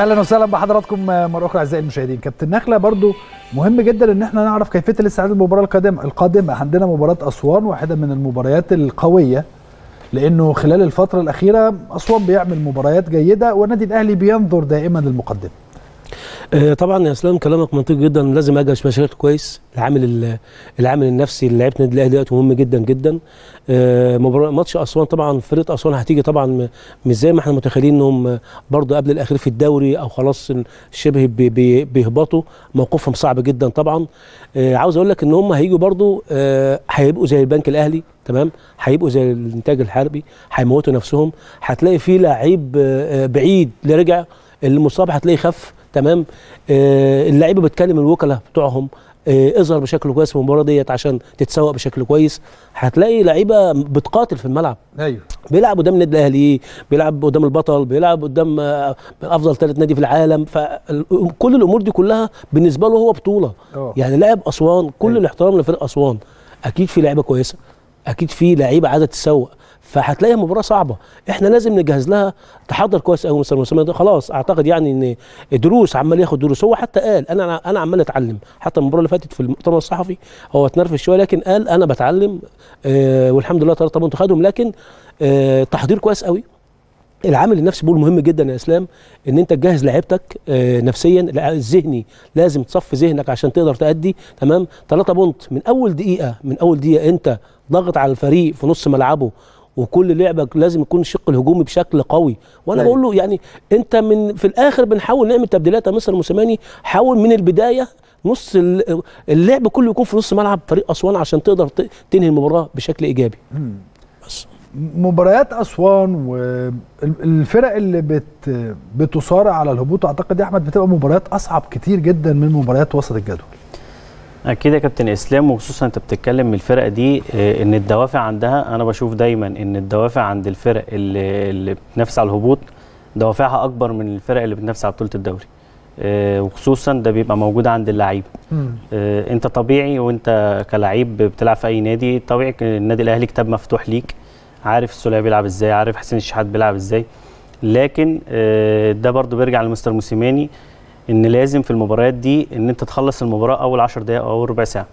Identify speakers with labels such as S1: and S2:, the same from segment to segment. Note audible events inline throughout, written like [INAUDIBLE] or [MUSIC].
S1: أهلا وسهلا بحضراتكم مره أخرى اعزائي المشاهدين. كابتن نخلة برضو مهم جدا إن إحنا نعرف كيفية الاستعداد للمباراة القادمة. القادمة عندنا مباراة أسوان واحدة من المباريات القوية لأنه خلال الفترة الأخيرة أسوان بيعمل مباريات جيدة والنادي الأهلي بينظر دائما للمقدمة.
S2: طبعا يا إسلام كلامك منطقي جدا. لازم أجهز بشكل كويس. العامل العامل النفسي لعيبه النادي الأهلي دلوقتي مهم جدا جدا. ماتش أسوان طبعا فرقه أسوان هتيجي طبعا مش زي ما إحنا متخيلين إنهم برضه قبل الأخير في الدوري أو خلاص شبه بيهبطوا. موقفهم صعب جدا طبعا. عاوز أقول لك إن هم هيجوا برضه هيبقوا زي البنك الأهلي تمام؟ هيبقوا زي الإنتاج الحربي هيموتوا نفسهم. هتلاقي في لعيب بعيد اللي رجع المصاب هتلاقيه خف. تمام؟ آه اللعيبة بتكلم الوكلاء بتوعهم آه اظهر بشكل كويس في المباراة ديت عشان تتسوق بشكل كويس. هتلاقي لعيبة بتقاتل في الملعب.
S1: أيوه.
S2: بيلعب قدام النادي الأهلي بيلعب قدام البطل بيلعب قدام آه أفضل ثالث نادي في العالم. فكل الأمور دي كلها بالنسبة له هو بطولة. أوه. يعني لاعب أسوان كل أيوه. الاحترام لفريق أسوان. أكيد في لعيبة كويسة. أكيد في لعيبة عايزة تتسوق. فهتلاقي مباراة صعبة. إحنا لازم نجهز لها. تحضر كويس قوي مستر خلاص أعتقد يعني إن دروس عمال ياخد دروس. هو حتى قال أنا أنا عمال أتعلم. حتى المباراة اللي فاتت في المؤتمر الصحفي هو اتنرفز شوية لكن قال أنا بتعلم آه والحمد لله ثلاثة point خدهم لكن آه تحضير كويس قوي العامل النفسي بقول مهم جدا يا إسلام إن أنت تجهز لعيبتك آه نفسيا. الذهني لازم تصفي ذهنك عشان تقدر تأدي. تمام؟ 3 point من أول دقيقة من أول دقيقة أنت ضاغط على الفريق في نص ملعبه وكل لعبك لازم يكون الشق الهجومي بشكل قوي. وأنا بقول له يعني أنت من في الآخر بنحاول نعمل تبديلات يا مستر موسيماني حاول من البداية نص اللعب كله يكون في نص ملعب فريق أسوان عشان تقدر تنهي المباراة بشكل إيجابي.
S1: بس. مباريات أسوان والفرق اللي بت بتصارع على الهبوط أعتقد يا أحمد بتبقى مباريات أصعب كتير جدا من مباريات وسط الجدول.
S3: أكيد يا كابتن إسلام وخصوصا أنت بتتكلم من الفرق دي إن الدوافع عندها أنا بشوف دايما إن الدوافع عند الفرق اللي, اللي بتنافس على الهبوط دوافعها أكبر من الفرق اللي بتنافس على بطولة الدوري. وخصوصا ده بيبقى موجود عند اللعيبة. أنت طبيعي وأنت كلعيب بتلعب في أي نادي طبيعي النادي الأهلي كتاب مفتوح ليك عارف السوليه بيلعب إزاي عارف حسين الشحات بيلعب إزاي. لكن ده برضو بيرجع لمستر موسيماني. إن لازم في المباريات دي إن أنت تخلص المباراة أول 10 دقائق أو اول ربع ساعة.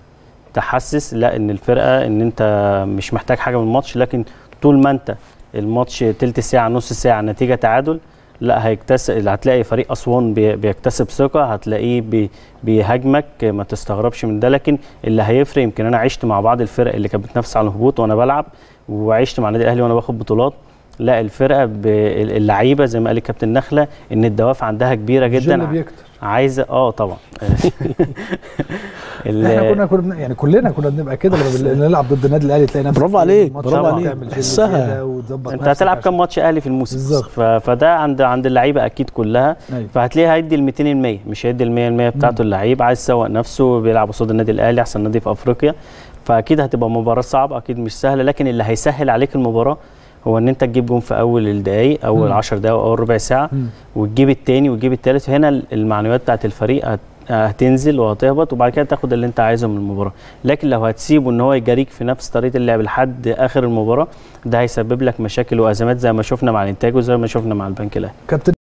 S3: تحسس لا إن الفرقة إن أنت مش محتاج حاجة من الماتش لكن طول ما أنت الماتش تلت ساعة نص ساعة نتيجة تعادل لا هيكتسب هتلاقي فريق أسوان بيكتسب ثقة هتلاقيه بي بيهاجمك ما تستغربش من ده. لكن اللي هيفرق يمكن أنا عشت مع بعض الفرق اللي كانت بتنافس على الهبوط وأنا بلعب وعشت مع النادي الأهلي وأنا باخد بطولات لا الفرقة اللعيبة زي ما قال الكابتن نخلة إن الدوافع عندها كبيرة جدا. عايزه آه طبعا. [LAUGHS]
S1: إحنا كنا كنا يعني كلنا كنا بنبقى كده لما نلعب ضد النادي الأهلي تلاقي نفسك
S2: برافو عليك برافو عليك. حسها
S3: أنت هتلعب كام ماتش أهلي في الموسم؟ بالظبط. فده عند عند اللعيبة أكيد كلها. أيوة. فهتلاقيه هيدي ال 200% مش هيدي ال 100% بتاعته اللعيب. عايز يسوق نفسه بيلعب قصاد النادي الأهلي أحسن نادي في أفريقيا. فأكيد هتبقى مباراة صعبة أكيد مش سهلة لكن اللي هيسهل عليك المباراة هو إن أنت تجيب جون في أول الدقايق أول 10 دقائق أو اول ربع ساعة مم. وتجيب الثاني وتجيب الثالث هنا المعنويات بتاعت الفريق هتنزل وهتهبط وبعد كده تاخد اللي أنت عايزه من المباراة. لكن لو هتسيبه إن هو يجاريك في نفس طريقة اللعب لحد آخر المباراة ده هيسبب لك مشاكل وأزمات زي ما شفنا مع الإنتاج وزي ما شفنا مع البنك الأهلي.